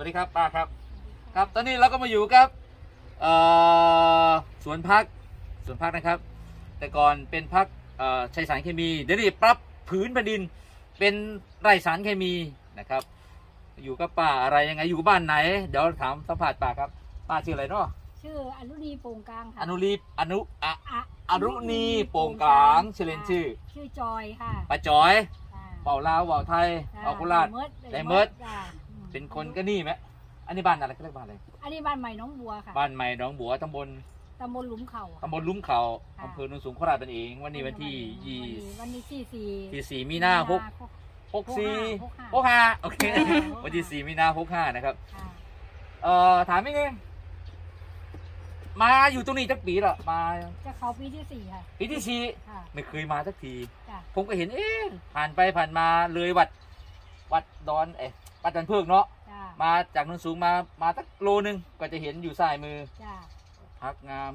วัสดีครับป้าครับ ครับตอนนี้เราก็มาอยู่กับเอ่อสวนพักสวนพักนะครับ แต่ก่อนเป็นพักเอ่อใช้สารเคมีเดี๋ยวนี้ปรับผืนแผ่นดินเป็นไร่สารเคมีนะครับ อยู่กับป้าอะไรยังไงอยู่บ้านไหน เดี๋ยวถามสัมผัสป้าครับป้าชื่ออะไรเนาะชื่ออนุดีโป่งกลางค่ะอนุรีอนุอะอะอนุนีโป่งกลางชื่อเล่นชื่อ ชื่อจอยค่ะป้าจอยจ้าเป่าลาวเป่าไทยจ้เป่าโคราชได้ได้เมิเมิดดจ้าอืม เป็นคนก็นี่ไหมอันนี้บ้านอะไรก็เรียกบ้านอะไรอันนี้บ้านใหม่น้องบัวค่ะบ้านใหม่หนองบัวตำบลตำบลหลุมเขาค่ะตำบลลุ้มเขาค่ะอำเภอโนนสูงโคราชเป็นเอง วันนี้วันที่ยี่วันนี้ที่สี่ที่สี่มีนาหกหกสี่หกห้าโอเควันที่สี่มีนาหกห้านะครับค่ะเอ่อถามนิดนึงมาอยู่ตรงนี้จักปีละมาจะเข้าปีที่สี่ค่ะปีที่สี่ค่ะไม่เคยมาสักทีจ้าผมก็เห็นเอ๊ะผ่านไปผ่านมาเลยวัด วัดดอนเอ๊ะ วัดดันเพิกเนาะจ้ามาจากโนนสูงมามาสักโลนึงก็จะเห็นอยู่ซ้ายมือจ้า พักงาม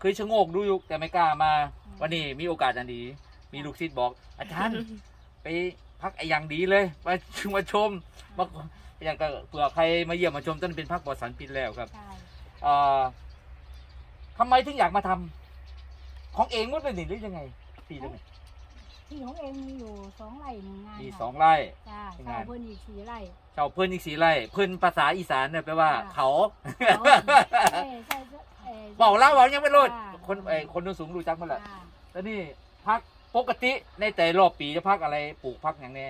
เคยชะโงกดูอยู่แต่ไม่กล้ามา อืม วันนี้มีโอกาสอันดี มีลูกศิษย์บอก อาจารย์ ไปพักไอ้อย่างดีเลยมามาชมมาอย่างก็เผื่อใครมาเยี่ยมมาชมต้นเป็นพักปลอดสารพิษแล้วครับ ใช่เอ่อทำไมถึงอยากมาทำของเองว่าเป็นหรือยังไงที่ตรงนี้ ที่ของเองมีอยู่สองไร่หนึ่งงานมีค่ะสองไร่ จ้าเป็นชาวไงเพิ่นอีกสี่ไร่ ชาวเพื่อนอีกสี่ไร่เพื่อนภาษาอีสานเนี่ยแปลว่า ค่ะ เขาเขาใช่ใช่เอ่อบอกเล่าบอกยังไม่รู้ค่ะ คนไอ้คนโนนสูงรู้จักหมาแหละจ้าแล้วนี่พักปกติในแต่รอบปีจะพักอะไรปลูกพักอย่างแน่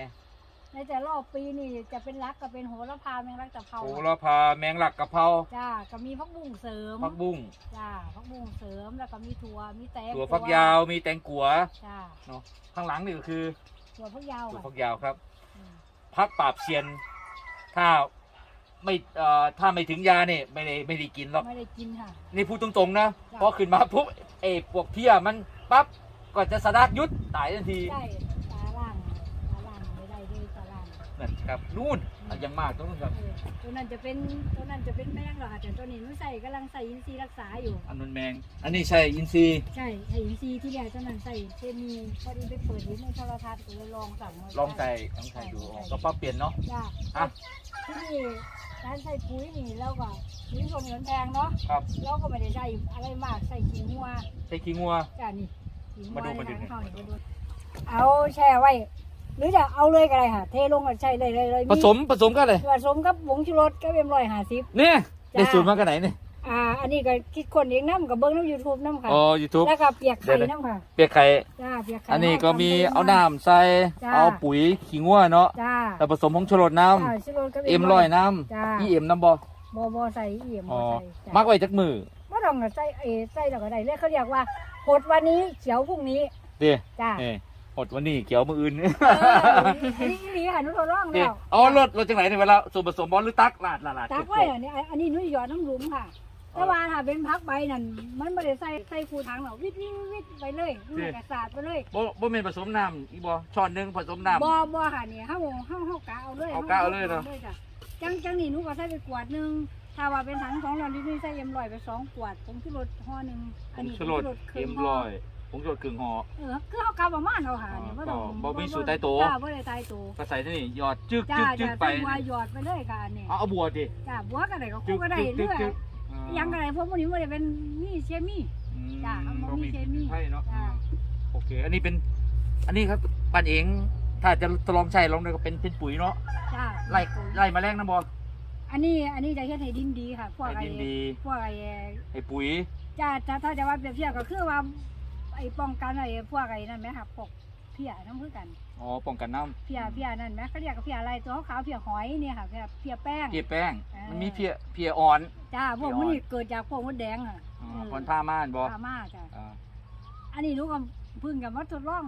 ในแต่รอบปีนี่จะเป็นรักกับเป็นโหระพาแมงลักตะเภาโหระพาแมงลักกะเพราจ้าก็มีพักบุ้งเสริมพักบุ้งจ้าพักบุ้งเสริมแล้วก็มีถั่วมีแตงถั่วฟักยาวมีแตงกัวจ้าเนาะข้างหลังนี่ก็คือถั่วฟักยาวถั่วค่ะฟักยาวครับอืมพักปราบเซียน ถ้าไม่เอ่อถ้าไม่ถึงยาเนี่ยไม่ได้ไม่ได้กินหรอกไม่ได้กินค่ะนี่พูดตรงๆนะจ้ะพอขึ้นมาปุ๊บเอ้พวกเพี้ยมันปั๊บก็จะสะดักยุดตายทันทีใช่ตาล่างตาล่างไม่ได้ด้วยตาล่าง นั่นครับนู่นเอายังมากตรงนู้นครับเออตัวนั้นจะเป็นตัวนั้นจะเป็นแมงหรอกค่ะแต่ตัวนี้มันใส่กำลังใส่อินทรีย์รักษาอยู่ อันนั้นแมง อันนี้ใช่อินทรีย์ใช่ใส่อินทรีย์ที่แรกตัวนั้นใส่เคมีพอดีไปเปิดดูในโทรทัศน์ก็เลยลองสั่งมาลองใส่ลองใส่ดูอ๋อก็ปรับเปลี่ยนเนาะจ้าอะที่นี่ร้านใส่ปุ๋ยนี่แล้วก็ปุ๋ยคนเงินแพงเนาะครับเราก็ไม่ได้ใส่อะไรมากใส่ขี้งัวใส่ขี้งัวจ้านี่ขี้งัวมาดูในมาดูร้านเขานี่มาดู เอาแช่ไว้ หรือจะเอาเลยก็ได้ค่ะ เทลงก็ใช่เลยเลยเลยผสมผสมกันเลยผสมกับผงชูรสก็เป็นร้อยห้าสิบเนี่ยจ้ะได้สูตรมากันไหนเนี่ยอ่า อันนี้ก็คิดคนเองน้ำกับเบิ้งน้ำยูทูบน้ำค่ะอ๋อยูทูบแล้วก็เปียกไข่เดี๋ยวนะน้ำค่ะ เปียกไข่จ้าเปียกไข่อันนี้ก็มีทำเอาน้ำใส่จ้ะเอาปุ๋ยขี้งัวเนาะจ้าแล้วผสมผงชูรสน้จ้าชูรสก็ำเอ็มร้อยน้จ้าำอีเอ็มน้ำบอบอบอใส่เอี่ยมอ๋บออใส่จ้ะมักไว้จักมือไม่ต้องใส่เอใส่แล้วก็ได้เลยเขาเรียกว่าหดวันนี้เขียวพรุ่งนี้เดี๋ยจ้าเอ้ หมดวันนี้เกี่ยวมืออื่นเออนี่นี่ค่ะนุ่นทดลองเดี๋แล้ยวอ๋อรถรถจังไหนเนี่ยเวลาส่วนผสมบอลหรือตักลาดลาดลาดตักไว้อันนี้อันนี้นุ่นหยอดน้ำหลุมค่ะ แต่ว่าถ้าเป็นพักใบนั่นมันไม่ได้ใส่ใส่คูถังหรอกวิดวิดวิดไปเลยนุ่นกระสาดไปเลยบ่บ่แม่นผสมน้ำอีบ่ช้อนหนึงผสมน้ำบ่บ่ค่ะนี่เฮาเฮาเฮากะเอาเลยเอากะเอาเลยเนอะจ้ะจังจังนี่หนูก็ใส่ไปขวดหนึงถ้าว่าเป็นถังของเราที่นี่ใส่เอ็มลอยไปสองขวดผงชูรสห่อหนึงผงชูรสคเอ็งมห่ร้อย ผงชูรสครึ่งห่อ เออคือเฮากะประมาณเอาหานี่บ่ต้องบ่มีสูตรตายตัว จ้าบ่ได้ตายตัวก็ใส่ที่นี่หยอดจึกจ้าจึกจึกจ้าไปใส่บัวหยอดไปเลยค่ะอันนี้เอาเอาบัวดิจ้าบัวก็ได้ก็จึคู่กก็ได้จึกจึเรื่กอยจึกอ่ายังก็ได้เพราะพวกนี้บ่ได้เป็นมีเคมี อืมจ้ะเอามาบ่มีเคมีใช่เนาะจ้ะ โอเค อันนี้เป็น อันนี้ครับบ้านเอง ถ้าจะทดลองใช้ลองเลยก็เป็นเป็นปุ๋ยเนาะจ้าไล่ไล่แมลงนะบออันนี้อันนี้จะเฮ็ดให้ดินดีค่ะพวกไอ้ไอ้ดินดีพวกไอ้ไอ้ปุ๋ย จ้าถ้าถ้าจะว่าเปรียบเทียบก็คือว่า ไอ้ป้องกันไอ้พวกไอ้นั่นไหมค่ะพวกเพี้ยน้ำคือกันอ๋อป้องกันน้เพี้ยเพี้ยนั่นไหมเขาเรียกว่าเพี้ยอะไรตัวขาวๆเพี้ยหอยเนี่ยค่ะเพี้ยเพี้ยแป้งำเพียแป้งเออมันมีเพียเพียอ่อนจ้าพวกเพี้ยอ่อนมันนี่เกิดจากพวกมดแดงอะอ๋อเออพรผ้าม่านบอพามาจ้าอ่าอันนี้หนูก็เพิ่งกับมาทดลอง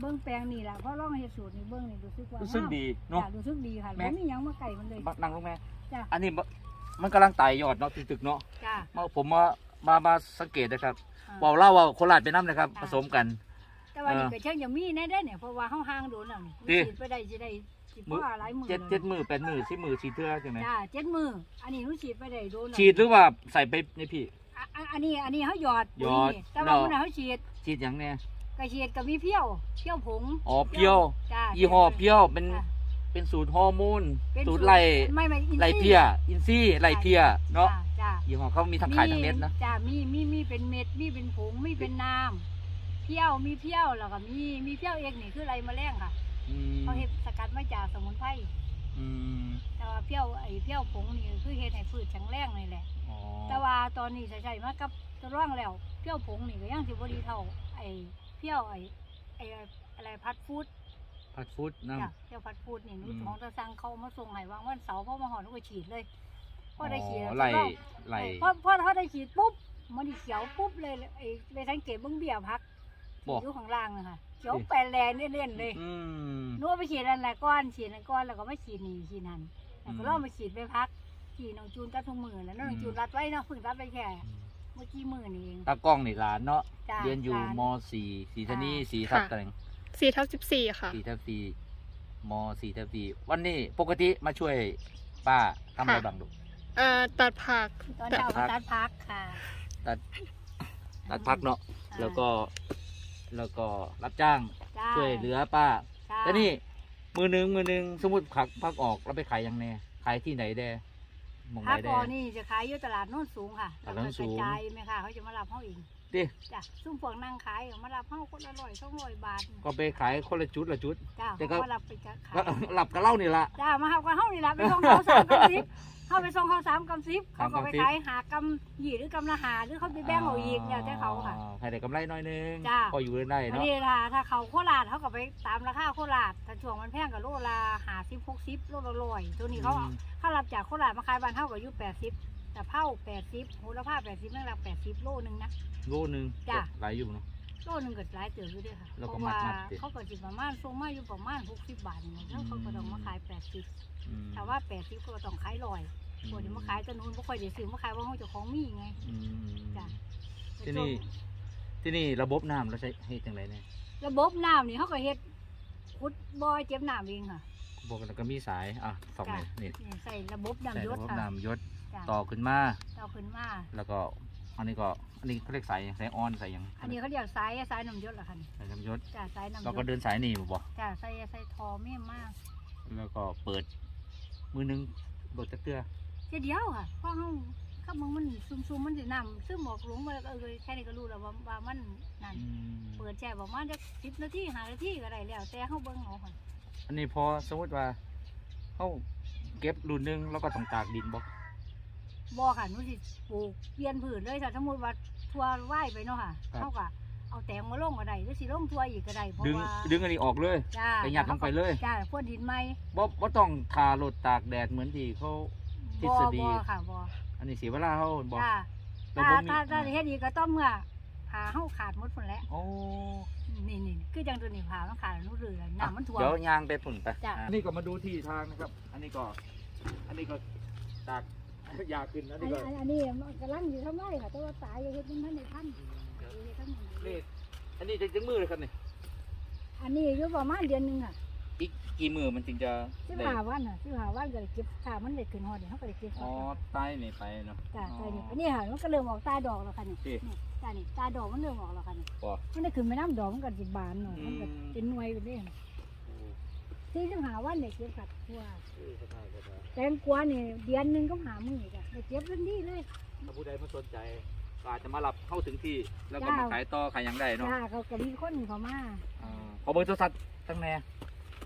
เบิ้งแปลงนี่แหละเพราะลองเฮ็ดสูตรนี่เบิ้งนี่รู้สึกว่ารู้สึกดีเนาะจ้ารู้สึกดีค่ะแม่บ่มีหยังมาไก่มันเลยบักนั่งลงแม่จ้าอันนี้บ่มันกำลังไต่ยอดเนาะตึกๆเนาะจ้ามาผมมา มามาสังเกตนะครับอ่าบอกเล่าว่าโคราชเป็นน้ำนะครับ ผสมกัน แต่ว่านี่เออก็เชิงจะมีแน่ได้เนี่ยเพราะว่าเฮาห่างโดนแล้วนี่ดิฉีดไปได้สิได้สิมื้บ่อหลายมือเจ็ดแล้วเจ็ดมือแปดมือสิบมือสีเทือใช่ไหมจ้าเจ็ดมืออันนี้หนูฉีดไปได้โดนแล้วฉีดหรือว่าใส่ไปในพี่ อะอะอันนี้อันนี้เฮาหยอดหยอดนี่แต่แล้ว่าวคนน่ะเฮาฉีดฉีดอย่างเนี้ยก็ฉีดก็มีเพี้ยวเพี้ยวผงอ๋อเปรี้ยวจ้ายี่ห้อเปรี้ยวเป็นจ้าเเป็นสูตรฮอร์โมนเป็นสูตรไล่ไม่ไม่อินไล่ซี่เพียอินซี่ไล่เพียเนาะจ้ จ้ายี่ห้อเขามีทั้งขายทั้งเม็ดนะจ้ามีมีมีเป็นเม็ดมีเป็นผงมีเป็นน้ำเพี้ยวมีเพี้ยวแล้วก็มีมีเพี้ยวเองนี่คือไรแมลงค่ะอืมเขาเฮ็ดสกัดมาจากสมุนไพรอืมแต่ว่าเพี้ยวไอ้เพี้ยวผงนี่คือเฮ็ดให้พืชแข็งแรงนี่แหละอ๋อแต่ว่าตอนนี้ใช้ๆมากับตะร่องแล้วเพี้ยวผงนี่ก็ยังสิบ่ดีเท่าไอ้เพี้ยวไอ้ไอ้อะไรพัดฟูดพัดฟูดน้จ้ะเพี้ยวพัดฟูดนี่หนูอืมของตะสั่งเขามาส่งให้วางวันเสาร์พอมาหอหนูก็ฉีดเลย พอได้ฉีดอ๋อแล้วไล่ทดลองไล่พอพอเขาได้ฉีดปุ๊บมันนี่เขียวปุ๊บเลยไอ้เลยสังเกตเบื้องเบี้ยพักบอกอยู่ข้างล่างนะคะเขียวแปลนแลนเล่นๆเลยอืมหนูเอาไปฉีดอันไหนก้อนฉีดอันก้อนแล้วก็ไม่ฉีดนี่ฉีดนั่นแล้วก็อืมลองมาฉีดไปพักฉีดน้องจูนกับทุกมือแล้วน้องจูนอืมรัดไว้เนาะเพิ่งรัดไปแค่เมื่อกี้มือนี่เองตากล้องนี่หลานเนาะจ้ะเรียนอยู่หลานมสี่สี่ทนีค่ะสี่ทับค่ะตะแหงสี่ทับสิบสี่ค่ะสี่ทับสี่มสี่ทับสี่วันนี้ปกติมาช่วยป้าทำอะไรค่ะบ้างลูก เอ่อตัดผักตอนเช้าตัก็ดพักตัดพักค่ะ ตัดตัดพักเนาะอ่าแล้วก็ แล้วก็รับจ้างจ้าช่วยเหลือป้าจ้าแต่นี่มือหนึ่งมือหนึ่งสมมติผักพักออกแล้วไปขายยังแน่ขายที่ไหนแด้หมองไหพันกแด้ก่อนนี่จะขายอยู่ตลาดโน่นสูงค่ะตลาดโน้นสูง แล้วก็กระจายไหมค่ะเขาจะมารับเขาเอง ดิจ้ะซุ่มพวกนั่งขายเอามารับเขาคนละร้อยสองร้อยบาทก็ไปขายคนละจุดละจุด จ้าแต่ก็ เขาก็รับไปจะขายก็หลับกับเล่านี่ละ จ้ามาเขาก็เฮานี่ละไปส่งเขาสามกำซิบเขาไปส่งเขาสามกำซิบเขาก็ไปสามกำซิบ ขายหากำหยี่หรือกำละหาหรือเขาไปแบ่งเอาอีกเนี่ยแต่เขาค่ะอ๋อให้ได้กำไรหน้อยนึงจ้าพออยู่ได้อันเนาะนี้ล่ะถ้าเขาโคราชเขาก็ไปตามราคาโคราชถ้าช่วงมันแพงกับโลละหาสิบหกสิบโลละร้อยตัวนี้เขาอืมเขารับจากโคราชมาขายบ้านเท่ากับยุแปดสิบแต่เผาแปดสิบโหระพาแปดสิบนั่งรับแปดสิบโลนึงนะ โลนึงจ้ะ หลายอยู่เนาะ โลนึงก็หลายเติบอยู่ด้วยค่ะ แล้วเพก็ราะว่ามัดๆสิ เขาก็จิประมาณส่งมาอยู่ประมาณหกสิบบาทเนี่ยแล้วเขาก็ต้องมาขายแปดสิบอืมถ้าว่าแปดสิบก็ต้องขายร้อยพวกนี้มาขายแตะนู้นไม่ค่อยได้ซื้อมาขายว่าเขาเจะของมีไง อืมจ้ะ ที่นี่ที่นี่ระบบน้ำเราใช้ให้จังไรเนี่ยระบบน้ำนี่เขาก็เฮ็ดขุดบ่อเจ็บน้ำเองค่ะ บอกกันแล้วก็มีสายอะสองจ้ะเลยนี่นี่ใส่ระบบใส่น้ำยระศบบค่ะน้ำยศจ้ะต่อขึ้นมา เอาขึ้นมาแล้วก็ อันนี้ก็อันนี้เขาเรียกสายสายออนสายหยังอันนี้เขาเรียกสายสายน้ำยศเหรอคะนี่สายน้ำยศจ้ะสายน้ำยเราก็ศเดินสายนี่บ่จ้ะใส่ใส่ทอเมี่ยมมากแล้วก็เปิด มือนึงโดดตะเตือแค่เดียวค่ะเพราะเขาข้ามึงมันซุ่มๆมันสิน้ำซึมหมอกหลงมาแล้วก็เออแค่นี้ก็รู้แล้วว่าว่ามันนั่นอืมเปิดแช่ประมาณจะสิบนาทีห้านาทีก็ได้แล้วแต่เขาเบิ่งเอาค่ะอันนี้พอสมมติว่าเขาเก็บรุ่นหนึงแล้วก็ต้องตากดินบ่ บ่ค่ะหนูสิปลูกเปลี่ยนผืนเลยถ้าสมมติว่าทัวร์ว่ายไปเนาะค่ะเขาก็เอาแตงมาลงก็ได้หรือสิลงทัวร์อีกก็ได้เพราะดึงว่าดึงอันนี้ออกเลย จ้าไปยัดลงไปเลย จ้าพวกดินไหมบ่บ่ต้องทารถตากแดดเหมือนที่เขา ทฤบ่ษฎี บ่ค่ะบ่อันนี้เสียเวลาเขาบอกจ้าระถ้าบบนี้ถ้าถ้าเฮ็ดอีกก็ต้องเมื่อผ่าเฮาขาดหมดพุ่นแหล้วโอ้นี่นี่คือจังตัวนี้ผ่ามันขาดหนูเรือน้ำมันท่วม เดี๋ยวยางไปฝุ่นไปจ้ะ อะนี่ก็มาดูที่ทางนะครับ อันนี้ก็ อันนี้ก็ตาก ยาขึ้นอันอันนี้ก็อันอันนี้มันกำลังอยู่ทำไรค่ะแต่ว่าตายอยู่เฮ็ดมันทันได้ทันเดี๋ยวเฮ็ดทั้งหมดนี่อันนี้จะจึงมือเลยครับนี่อันนี้อยู่ประมาณเดือนหนึงค่ะอีกกี่มือมันจึงจะสิบได้ห้าวันน่ะสิบห้าวันก็ได้เก็บถ้ามันได้ขึ้นฮอดนี่เขาก็ได้เก็บอ๋อใต้นี่ไปเนาะจ้าใช่นี่อันนี้ค่ะมันก็เริ่มออกตาดอกแล้วค่ะนี่สินี่จ้านี่ตาดอกมันเริ่มออกแล้วค่ะนี่บ่ มันได้ขึ้นไปน้ำดอกมันก็สิบานหน่อยมันก็อืมเป็นหน่วยไปเรื่อย ที่สิบห้าวันได้เก็บขัดทั่วเออเข้าใจเข้าใจแตงกวานี่เดือนหนึงก็หามือจ้ะได้เก็บทันทีเลย ถ้าผู้ใดมาสนใจก็อาจจะมารับเข้าถึงที่ แล้วก็จ้ามาขายต่อขายหยังได้เนาะจ้าเขาก็มีคนเขามาอ่าขอเบอร์โทรศัพท์ตั้งแน่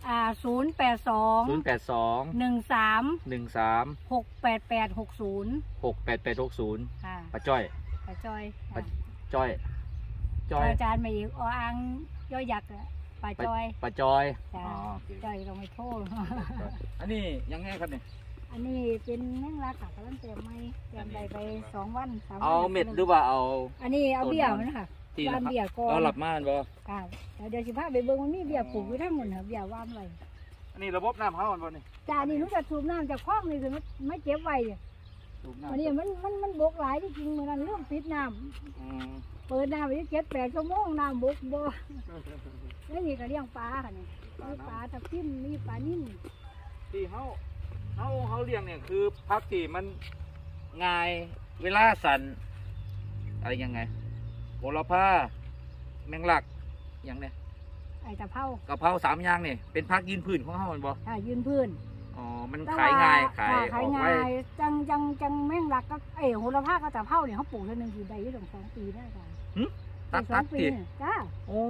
อ่าศูนย์แปดสองศูนย์แปดสองหนึ่งสามหนึ่งสามหกแปดแปดหกศูนย์หกแปดแปดหกศูนย์ค่ะป้าจ้อยป้าจอยป้าจ้อย จ้อย อาจารย์มาอีกออังย่อยยักษ์อะ ป้าจอยป้าจอยจ้าอ๋อโอเคจอยต้องไม่โทษอันนี้ยังไงครับเนี่ยอันนี้เป็นแมงลักค่ะกำลังเต็มไม่เต็มใดไปสองวันสามวันเอาเม็ดหรือว่าเอา อันนี้เอาเบี้ยมันค่ะที่วานเบี้ยก่อนเราหลับม่านบ่ค่ะแล้วเดี๋ยวสิพาไปเบิ่งมันมีเบี้ยปลูกอยู่ทั้งหมดค่ะเบี้ยว่านไว้อันนี้ระบบน้ำเขามันบ่นี่จ้านี่หนูจะสูบน้ำจากคลองนี่คือมันไม่เก็บไว้เนี่ยสูบวันนี้น้ำมันมันมันบกหลายที่จริงเมื่อนั้นเรื่องปิดน้อืมำเปิดน้ำไปเจ็ดแปดชั่วโมงน้ำบกบ่ แล้วนี่ก็เลี้ยงปลาค่ะนี่มีปลาทับทิมมีปลานิ่มที่เขาเขาเขาเลี้ยงเนี่ยคือพักที่มันง่ายเวลาสั่นอะไรยังไงโหระพาแมงลักอย่างเนี้ยไอ้ตะเภากะเพราสามอย่างนี่เป็นพักยืนพื้นของเฮาแมันบ่ค่ะยืนพื้นอ๋อมันแต่ขายว่ง่ายขายค่ะอขายอกง่าไว้ยจังจังจังแม่งรักก็เอ้ยโหระพากับตะเภาเนี่ยเขาปลูกเท่านึงคือได้อยี่สองสองปีได้ค่ะ ตัดสตัอดงปีติเนี่ยจ้าโอ้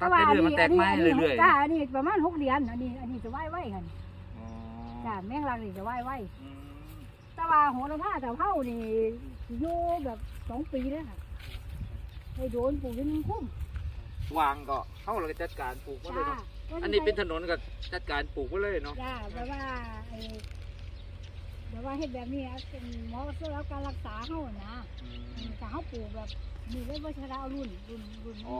ตัดไปเรื่อยมันแตกไม้อันเรื่นี้อยจ้าอันนี้ประมาณหกเดือนอันนี้อันนี้จะไหว้ไหวกันๆอ๋อจ้าแม่งรักนี่จะไหว้ไหวอืมแต่ว่าโหระพาตะเภานี่อยู่แบบสองปีแล้วค่ะไปโดนปลูกเป็นคุ้มวางก็เฮาเราก็จัดการปลูกมาเลยจ้าเนาะอันนี้เป็นถนนก็จัดการปลูกไว้เลยเนาะจ้าแบบว่า ไอ้แบบว่าเฮ็ดแบบนี้อะเป็นหมอช่วยรับการรักษาเฮานะอืมแต่เขาปลูกแบบมีไว้วัชระรุ่นรุ่นรุ่นอ๋อ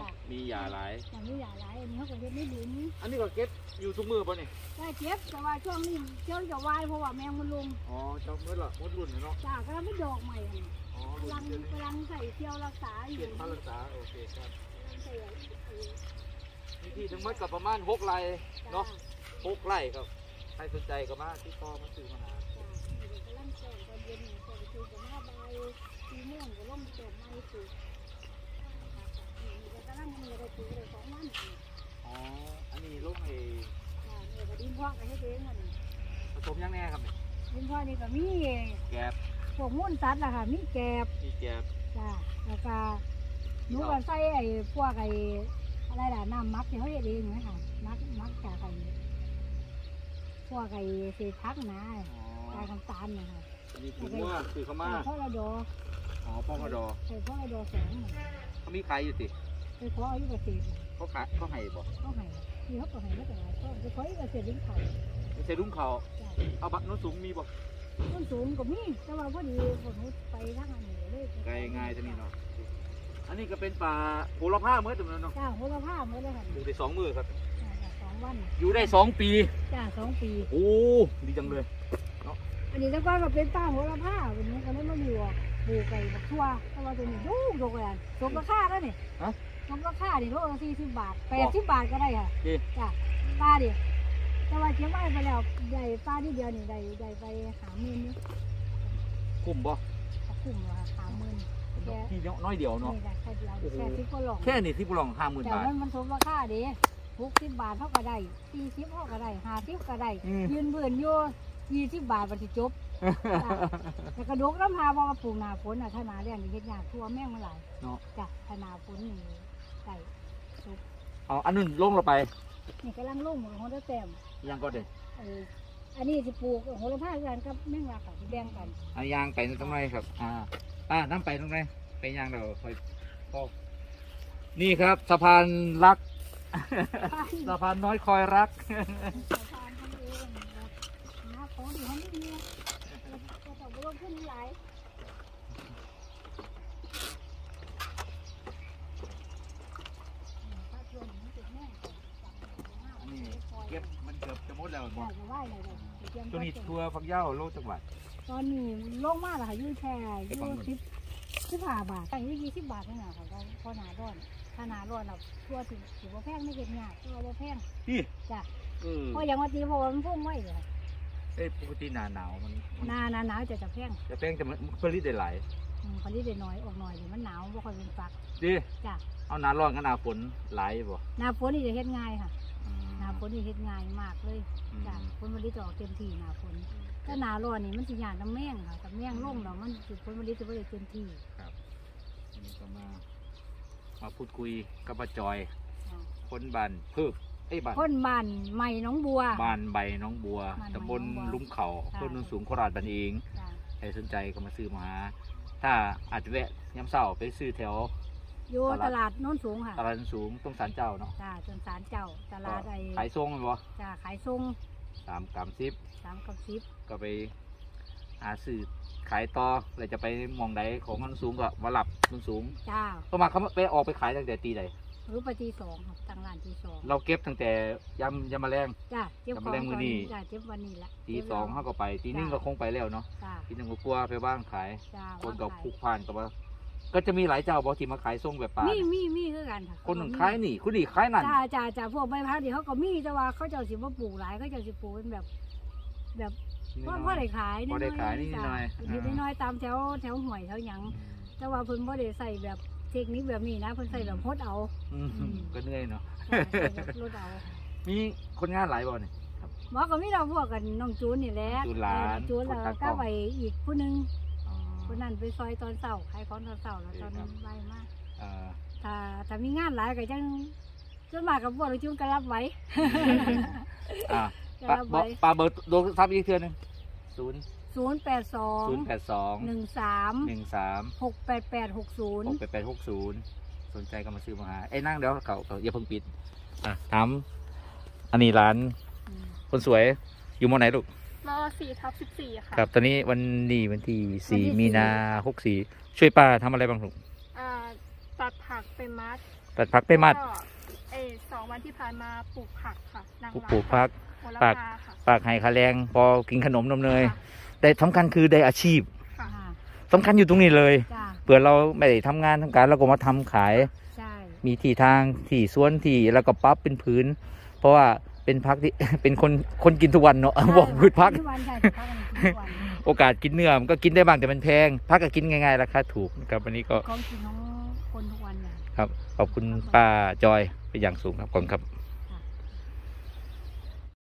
จ้ะมีหญ้าหลาย อย่างนี้อย่าหลายอันนี้เขาก็เฮ็ดไม่ดินอันนี้ก็เก็บอยู่ทุกมือป่ะนี่ ได้เจ็บแต่ว่าช่วงนี้เจ้าจะวายเพราะว่าแมงมันลงอ๋อเจ้ามือละมดรุ่นเนาะ จ้าก็ไม่ดอกใหม่อะอ๋อกำลังรุ่นเดียวนี่กำลังใส่เที่ยวรักษาอยู่เก็บค่ารักษาโอเคครับกำลังใส่ไอ้มีที่ทั้งหมดกับประมาณหกไร่จ้าเนาะหกไร่ครับ ใครสนใจก็มาที่ต่อมาซื้อมาหา ม่วงก็ล่มแจ้งไม้ปลูกนี่ก็กำลังมีอะไรปลูกอะไรสองมันอ๋อ อันนี้ลูกเอจ้าเนี่ยก็ดินพ่อกไปให้เองมันผสมยังแน่ครับเนี่ยดินพ่อนี่ก็มีแกบพวกมุ่นสัตว์นะคะมีแกบมีแกบจ้าแล้วก็หนูก็ใส่ไอ้พวกไอ้อะไรล่ะน้ำมักที่เขาเฮ็ดเองไหมคะมักมักจากไอ้พวกไอ้เศษพักนะอ๋อจากน้ำตาลนะคะนนี้คือมั่วคือข้ามาใส่พ่อระดอ อ๋อพ่อกระดอใส่พ่อระดอแสงน่ะเขามีขายอยู่ติไปขออายุเกษตรน่ะเขาขายเขาให้บ่เขาให้ที่เขาก็ให้ไม่เป็นไรก็ไปขออายุเกษตรลิ้นเขาไม่ใช่รุ่งเขาจ้าเอาบัตรโน้นสูงมีบ่ต้นสูงก็มีแต่ว่าพอดีพวกหนูไปทางอันนี้เลยไกลง่ายเท่านี้เนาะอันนี้ก็เป็นป่าโหระพาเมื่อตรงนั้นเนาะจ้าโหระพาเมื่อเลยค่ะอยู่ได้สองมือครับจ้าจ้าสองวันอยู่ได้สองปีจ้าสองปีโอ้ดีจังเลยอันนี้แล้วก็ก็เป็นป้าโหระพาวันนี้ก็เลยมาอยู่ ปูไก่บักทั่วแต่ว่าตัวนี้ยุ่งโดกเลยสมราคาแล้วนี่ฮะ สมราคาดิโลละสี่สิบบาทแปดสิบบาทก็ได้ค่ะดีจ้ะป้าดิแต่ว่าเก็บไว้ไปแล้วใหญ่ป้าที่เดียวนี่ได้ได้ไปหาหมื่นนี่คุ้มบ่เขาคุ้มว่าหาหมื่นแค่ที่น้อยเดียวเนาะ นี่ได้แค่เดียวโอ้โห แค่สิบก็หลงแค่นี้ที่บุลองห้าหมื่นแต่บาท มันมันสมราคาดิหกสิบบาทเท่าก็ได้สี่สิบเท่าก็ได้ห้าสิบก็ได้อืม ยืนเบื่อนอยู่ยี่สิบบาทมันจะจบ แต่กระดกน้ำพาเพราะว่าปลูกหนาฝนอะถ้าหนาแรงนี่เฮ็ดยากทั่วแม่งมันหลายเนาะ จ้ะถ้าหนาฝนนี่ไก่เอาอันนู้นลงเราไปนี่กำลังลงหมดหัวแต้มยังก็เด็ดเอออันนี้สิปลูกโหระพากันกับแมงลักอะสิแบ่งกันเอายางไปตรงไหนครับ อ่าอ่าน้ำไปตรงไหนไปยางเราคอยพอนี่ครับสะพานรัก สะพานน้อยคอยรัก สะพานทำเองแบบหาของที่เขาไม่มีก็ต้องไปลงทุ นหลายถ้าช่วงนี้ติดแม่จับหน้าอันนี้คอยเก็บมันเกือบจะหมดแล้วบได้อกจะไหวเลยเลยเตรียมตัวนี้ตัวทัวฟักเหย้าโลจังหวัด ตอนนี้ลงมากเลยค่ะอยืดแค่อไปฟังยืหน่ดอยสิบสิบห้าบาทแต่อยืดยี่สิบบาทเท่านั้นค่ะก็พอหนาร้อนถ้าหนาร้อนเราตัวถือถือว่าแพงไม่เก็บยากตัวว่าแพงพี่จ้ะเออเพราะอย่างวันนี้เพราะว่ามันพุ่งไว้เลยค่ะ เอ้ยปกติหนาหนาวมันมันหนาหนาหนาวจะจะแพงจะแป้งจะมันผลิตได้หลายอืมพอดีได้น้อยออกหน่อยเดี๋ยวมันหนาวบ่ค่อยเป็นฟักดิจ้ะเอาหนาร้อนกับหนาฝนหลายบ่หนาฝนนี่จะเฮ็ดง่ายค่ะ อืมหนาฝนนี่เฮ็ดง่ายมากเลยอืมจ้ะผลผลิตจะออกเต็มที่หนาฝนถ้าหนาร้อนนี่มันสิยากน้ำแมงค่ะแต่แมงลงแล้วมันสิผลผลิตจะบ่ได้เต็มที่อันนี้ก็มา มาพูดคุยกับป้าจอยอ่าคนบ้านเพิก เอ้ยบ้านคนบ้านใหม่หน้องบัว บ้านใบน้องบัวบ้านตำบลใบน้องบัว ลุ่มเขาค่ะต้นนนสูงโคราชบันเอง จ้ะใครสนใจก็มาซื้อมาหาถ้าอาจจะแวะย้ำเศร้าไปซื้อแถว อยู่ตตลาดลาดโน้นสูงค่ะตลาดสูงตรงศาลเจ้าเนาะจ้าจนสารเจ้าตลาดไอ้ขายทรงเลยบ่จ้าขายทรงสามกรัมซิบสามกับสิบก็ไปหาซื้อขายต่อแล้วจะไปหมองใดของนนสูงก็มาหลับนนสูงจ้า ก็มาเขาไปออกไปขายตั้งแต่ตีใด รู้ไปตีสองครับตั้งร้านตีสองเราเก็บตั้งแต่ยำยำแมลง จ้าเจ็บกลับขมาองแรงมื้อนี้จ้าเจ็บวันนี้ละตีสองเขาก็ไปตีหนึงก็คงไปแล้วเนาะจ้าตีหนึงก็กลัวไปบ้างขาย จ้าคนกับวางผูขายกผ่านกับว่า ก็จะมีหลายเจ้าบอกที่มาขายส่งแบบป่ามีมีมีคือกันค่ะคนหนึ่งขายนี่คนนี้ขายนั่นจ้าจ้าจ้าพวกใบพัดนี่เขาก็มีแต่ว่าเขาเจ้าสิบ่ปลูกหลายเขาเจ้าสิปลูกเป็นแบบ แบบพ่อพ่อได้ขายพอได้ขายนิดจ้ะหน่อยนิดน้อยตามแถวแถวห่วยแถวหยัง แต่ว่าเพิ่นบ่ได้ใส่แบบ เทคนิคแบบนี้นะเพิ่นใส่แบบโพดเอา อืมอืม ก็เหนื่อยเนาะรถเอามีคนงานหลายบ่เนี่ย หมอก็มีเราพวกกันน้องจูนนี่แหละจูนหลาน เออจูนแล้วคนตากล้ก็องไปอีกผู้หนึงอ๋อ คนนั้นไปซอยตอนเช้าขายของตอนเช้าแล้วตอนครับ บ่ายมาอ่าถ้าถ้ามีงานหลายก็จังส่วนมากกับพวกเราจูนก็รับไว้อ่าก็ปารับบอกไว้ปาเบอร์โดนทับอีกเทื่อหนึงศูนย์ ศูนย์แปดสองศูนย์แปดสองหนึ่งสามหนึ่งสามหกแปดแปดหกศูนย์หกแปดแปดหกศูนย์สนใจก็มาซื้อมาหาไอ้ยนั่งเดี๋ยวเขาเขาอย่าเพิ่งปิดอะถามอันนี้ร้านคนสวยอยู่มอไหนลูกรอสี่ทับสิบสี่ค่ะครับ ตอนนี้วันนี้วันที่สี่ มีนาหกสี่ช่วยป้าทำอะไรบ้างลูกอ่าตัดผักไปมัดตัดผักไปมัด ก็เออสองวันที่ผ่านมาปลูกผักค่ะนางปลูกร้าปลูกผัก โหระปากพาค่ะปากให้คาแรง พอกินขนมนมเนย ค่ะ แต่สำคัญคือได้อาชีพค่ะอ่าสำคัญอยู่ตรงนี้เลย จ้าเผื่อเราไม่ได้ทำงานทำการเราก็มาทำขาย ใช่มีที่ทางที่สวนที่แล้วก็ปรั๊บเป็นพื้น เพราะว่าเป็นพักที่ เป็นคนคนกินทุกวันเนาะ บอกพืชพัก ทุกวันใช่พักกันทุกวันโอกาสกินเนื้อมันก็กินได้บ้างแต่มันแพง พักก็กินง่ายๆราคาถูกนะครับวันนี้ก็ของกินของคนทุกวันเนี่ยครับขอบคุณป้าจอยเป็นอย่างสูงครับขอบคุณครับ